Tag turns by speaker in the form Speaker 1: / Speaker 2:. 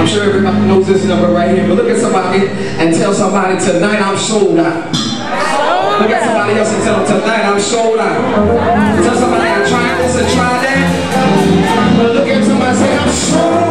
Speaker 1: I'm sure everybody knows this number right here. But look at somebody and tell somebody tonight I'm sold out. Look at somebody else and tell them tonight I'm sold out. Tell somebody I tried this and tried that. But look at somebody and say I'm sold out.